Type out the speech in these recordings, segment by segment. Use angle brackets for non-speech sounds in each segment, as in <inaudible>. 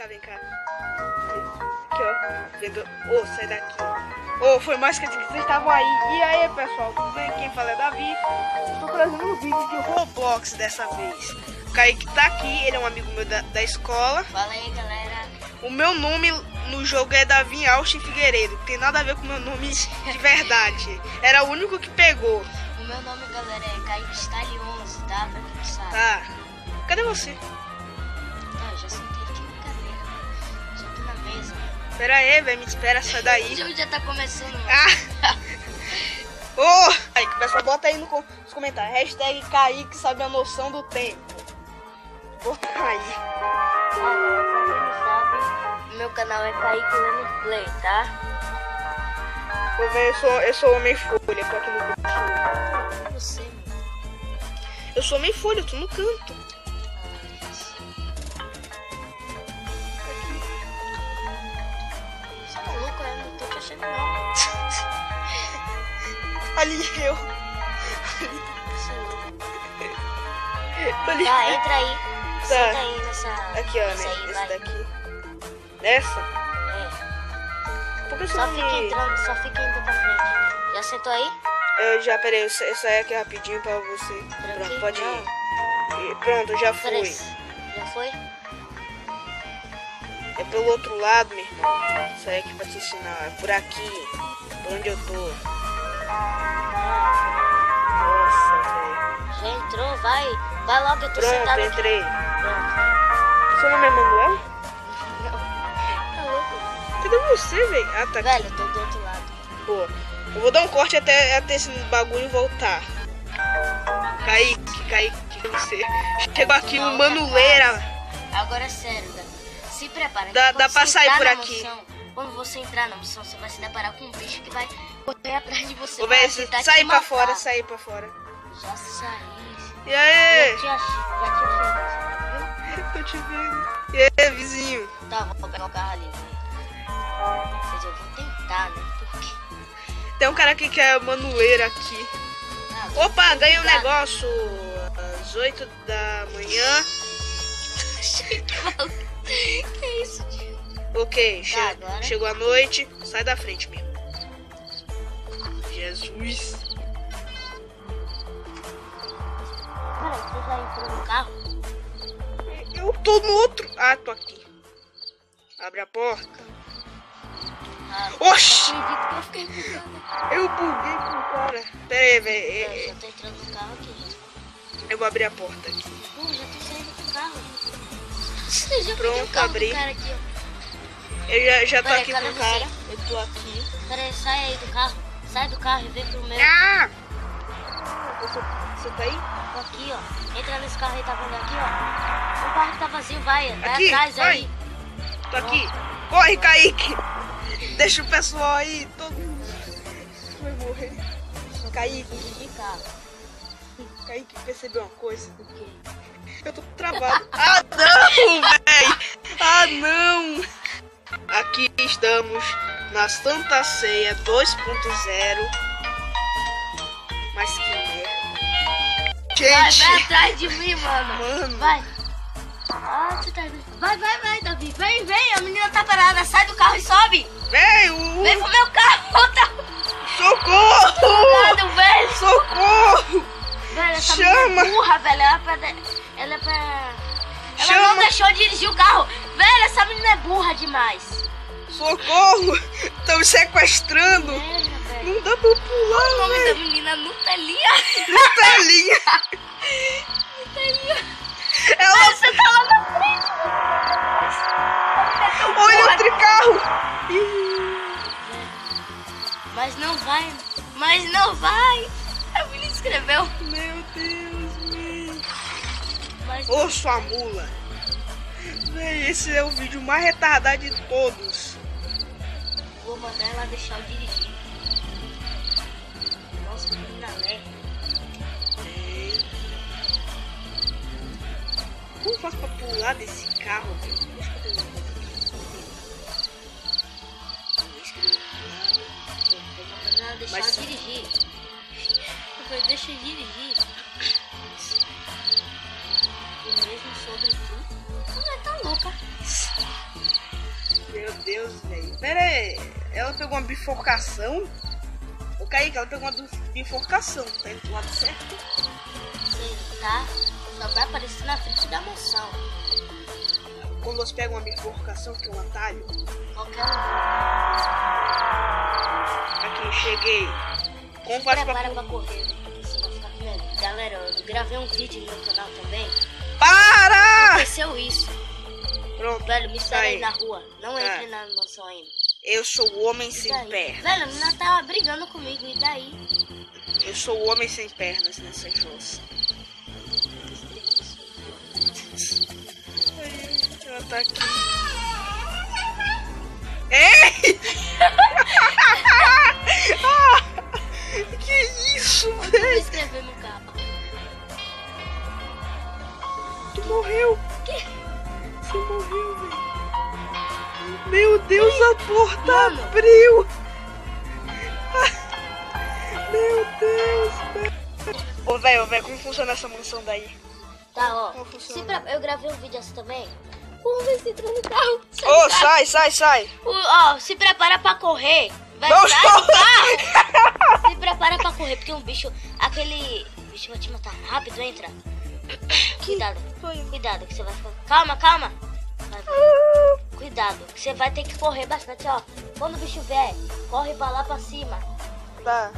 cá, vem cá. Aqui, ó. Vendo. Ô, sai daqui. Ô, foi mais que vocês estavam aí. E aí, pessoal, tudo bem? Quem fala é Davi. Estou trazendo um vídeo de Roblox dessa vez. O Kaique tá aqui, ele é um amigo meu da, da escola. Fala aí, galera. O meu nome no jogo é Davi Austin Figueiredo. Tem nada a ver com o meu nome de verdade. Era o único que pegou. O meu nome, galera, é Kaique Style 11, tá? Pra quem sabe. Tá. Cadê você? Pera aí, velho, me espera, sai O daí. jogo <laughs> já tá começando. Ah! <laughs> Ô! Aí, pessoal, bota aí no nos comentários. Hashtag Kaique sabe a noção do tempo. Bota aí. Ah, galera, pra quem não sabe, meu canal é Kaique Lemos Play, tá? Eu sou, eu sou homem folha, no canto. É você, mano. Eu sou homem folha, eu tô no canto. Ali eu. É louco. Ali. Tá, entra aí. Tá. Senta aí nessa. Aqui, ó, nessa né? aí, Esse vai. daqui. Nessa? É. Por que você Só não fica me... entrando, só fica indo pra frente. Já sentou aí? Eu já, peraí, eu sa- eu saio aqui rapidinho pra você. Pronto, Tranquilo? pode Não. ir. E Pronto, já fui. Já foi? É pelo outro lado, meu irmão. Sai aqui pra te ensinar. É por aqui. Por onde eu tô. Nossa, velho. Já entrou, vai. Vai logo, eu tô Pronto, sentado aqui. entrei. Pronto. Seu nome é Manuel? Tá louco? Cadê você, velho? Ah, tá aqui. Velho, eu tô do outro lado. Boa. Eu vou dar um corte até, até esse bagulho voltar. Kaique, Kaique, você. Chegou aqui um manuleira. Agora é sério, galera. Se prepara. Dá- dá pra sair por aqui. mansão, quando você entrar na missão, você vai se deparar com um bicho que vai correr atrás de você. Ô, tentar te sair pra matar. fora, sair pra fora. Já saí. E aí? Já te achei, já te achei. viu? Tô te vendo. E aí, vizinho? Tá, vou pegar o carro ali. dizer, eu vou tentar, né? Porque. Tem um cara aqui que é manueira aqui. Ah, vou Opa, ganhei um negócio às 8 da manhã. <laughs> que isso, tio? Ok, che- Tá, agora? chegou a noite. Sai da frente mesmo. Jesus. Peraí, você já entrou no carro? Eu tô no outro. Ah, tô aqui. Abre a porta. Ah, Oxi! eu. Eu buguei com o cara. Pera aí, Eu velho. já tô entrando no carro aqui. já. Eu vou abrir a porta aqui. Pô, já tô saindo do carro. <laughs> Você já Pronto, carro abri. cara aqui. Eu já, já tô Peraí, aqui com o cara. Eu tô aqui. Pera aí, sai aí do carro. Sai do carro e vem pro meu. Ah! Você, tá aí? Tô aqui, ó. Entra nesse carro aí, tá vendo aqui, ó. O carro tá vazio, vai. Vai Aqui, atrás vai. aí. Tô aqui. Corre, Kaique. Deixa o pessoal aí. Todo mundo vai morrer. Kaique, De carro. Kaique, percebeu uma coisa? O quê? Eu tô travado. Ah, não, <laughs> velho. Ah, não. Aqui estamos na Santa Ceia 2.0. Mas que merda. Vai, vai Gente, atrás de mim, mano. Mano. Vai. Ah, você tá? Vai, vai, vai, Davi. Vem, vem. A menina tá parada. Sai do carro e sobe. velho. Vem pro meu carro. Tá Socorro! parado, velho. Socorro! Velho, essa Chama. menina é burra, velho. Ela é pra... Ela é pra... Ela não Chama. deixou dirigir o carro. Velho, essa menina é burra demais. Socorro! Estão sequestrando! Velho. Não dá pra eu O pular, nome da velho! menina Nutelinha. Nutelinha! Nutelinha. Ela... Você tá lá na frente. Olha outro carro! Ih, Mas não vai. Mas não vai. A menina escreveu. Meu Deus, meu! Mas Ô, sua mula! Véi, esse é o vídeo mais retardado de todos. vou mandar ela deixar eu dirigir. Nossa, menina leve. Véi. Como faz pra pular desse carro, velho? Deixa eu ver uma coisa eu dirigir. Eu falei, deixa eu dirigir. E mesmo sobre tu. Ah, tá açúcar. Meu Deus, velho. Pera aí. Ela pegou uma bifurcação? O Kaique, ela pegou uma bifurcação. Tá indo pro lado certo? Sim, tá? Só vai aparecer na frente da mansão. Quando você pega uma bifurcação, que é um atalho. Qualquer um. Aqui, cheguei. Como faz prepara pra... pra correr. Galera, eu gravei um vídeo no meu canal também. Aconteceu isso. Pronto. Velho, me Aí. na rua. Não Ah. entre na mansão ainda. Eu sou o homem E sem daí? pernas. Velho, a menina tava brigando comigo. E daí? Eu sou o homem sem pernas nessa. Ai, Ela tá aqui. A porta Mano. abriu. Ah, Meu Deus, velho. Ô, velho, velho, como funciona essa mansão daí? Tá, ó. Se pre- Eu gravei um vídeo assim também. Vamos ver se entra no carro. Sai Ô, carro. sai, sai, sai. O- Ó, se prepara pra correr. Vai Não estou- carro. <laughs> Se prepara pra correr, porque um bicho, aquele bicho vai te matar rápido, entra. Cuidado, Foi. cuidado, que você vai ficar. Calma, calma. Vai. Cuidado, você vai ter que correr bastante, ó. Quando o bicho vier, corre pra lá pra cima. Tá.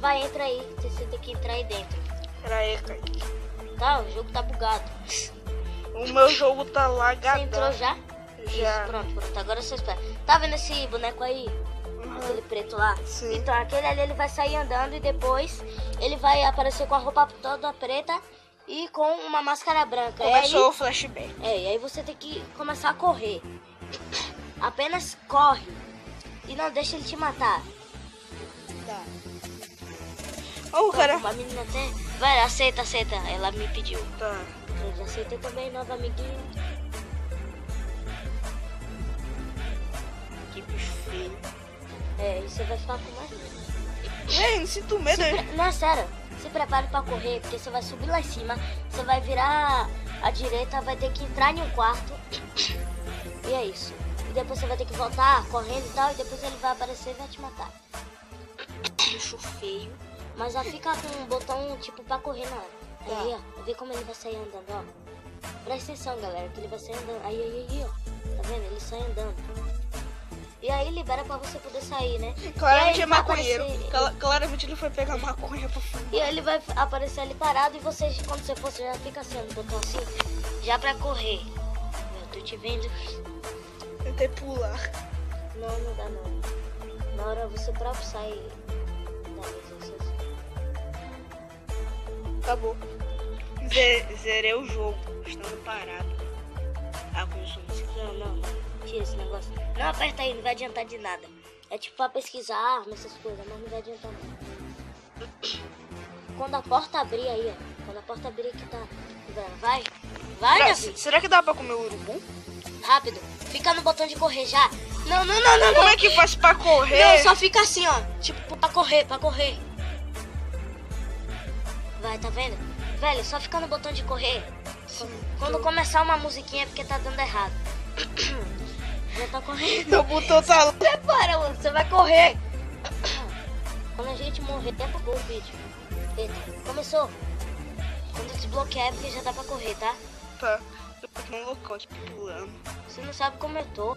Vai, entra aí, você você tem que entrar aí dentro. Pera aí, Kaique. Tá, o jogo tá bugado. O meu jogo tá Você lagado. entrou já? Já. Isso, pronto, pronto. Agora você espera. Tá vendo esse boneco aí? Aquele preto lá? Sim. Então aquele ali ele vai sair andando e depois ele vai aparecer com a roupa toda preta e com uma máscara branca. Começou o E flashback. aí, é, e aí você tem que começar a correr. Apenas corre. E não deixa ele te matar. Tá. Ó, o cara. Uma menina até. Vai, aceita, aceita. Ela me pediu. Tá. Eu aceitei também, nova amiguinha. Que bicho feio. É, e você vai ficar com mais medo. Ei, não sinto medo. Hein? pre- Não, é sério. Se prepare pra correr, porque você vai subir lá em cima, você vai virar à direita, vai ter que entrar em um quarto. E é isso. E depois você vai ter que voltar correndo e tal, e depois ele vai aparecer e vai te matar. Bicho feio. Mas já fica com um botão tipo pra correr na hora. Aí, ó, vê como ele vai sair andando, ó. Presta atenção, galera, que ele vai sair andando. Aí, aí, aí, ó. Tá vendo? Ele sai andando. E aí libera pra você poder sair, né? Aí Claramente é maconheiro. aparecer- Cla- Claramente ele foi pegar maconha pra fumar. E ele vai aparecer ali parado e você, quando você for, você já fica assim, no botão assim, já pra correr. Tô te vendo. Tentei pular. Não, não dá não. Na hora você próprio sai da mesa. Acabou. Ze- Zerei o jogo. Estando parado. Ah, começou a música. Não, não, não. Tira esse negócio. Não aperta aí, não vai adiantar de nada. É tipo pra pesquisar arma, essas coisas, mas não vai adiantar não. <coughs> Quando a porta abrir aí, ó. Quando a porta abrir aqui tá. Vai, vai, Será, Davi. será que dá pra comer urubu? Rápido. Fica no botão de correr já. Não, não, não, não. Como é que faz pra correr? Não, só fica assim, ó. Tipo, pra correr, pra correr. Vai, tá vendo? Velho, só fica no botão de correr. Quando começar uma musiquinha é porque tá dando errado. Já tá correndo. Meu botão tá <laughs> Prepara, mano, você vai correr. Quando a gente morrer, acabou o vídeo. Eita, começou. Quando desbloquear é porque já dá pra correr, tá? Tá. Local aqui pulando. Você não sabe como eu tô.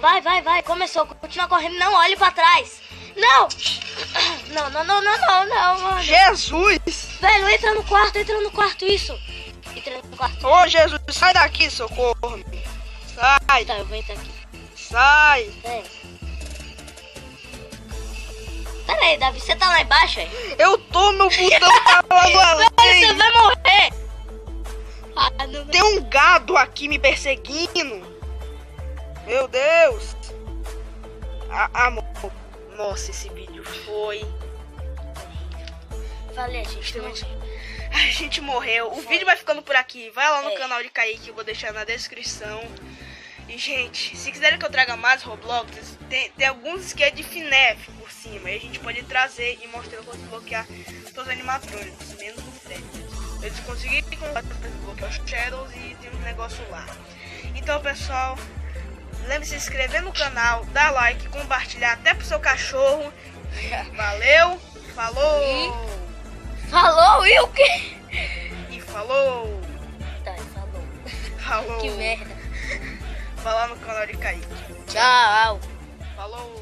Vai, vai, vai. Começou. Continua correndo. Não olhe pra trás. Não! <coughs> Não, não, não, não, não, não, mano. Jesus! Velho, entra no quarto, entra no quarto, isso. Entra no quarto. Ô Jesus, sai daqui, socorro! Sai! Tá, eu vou entrar aqui. Sai! Pera Pera aí, Davi, você tá lá embaixo, aí? Eu tô, meu botão <laughs> tá lá no Velho, você além! vai morrer. Tem um gado aqui me perseguindo! Meu Deus! Ah, amor. Nossa, esse vídeo foi. Falei, gente. <laughs> A gente morreu. O vídeo vai ficando por aqui. Vai lá no É. canal de Kaique, eu vou deixar na descrição. E, gente, se quiserem que eu traga mais Roblox, tem, tem alguns que é de FNAF por cima. E a gente pode trazer e mostrar como desbloquear todos os animatrônicos, menos o Fred. Eles conseguiram desbloquear os Shadows e tem um negócio lá. Então, pessoal, lembre-se de se inscrever no canal, dar like, compartilhar até pro seu cachorro. <laughs> Valeu, falou! E... Falou e o quê? E falou! Tá, falou. Falou! Que merda. Vai lá no canal de Kaique. Tchau. Falou!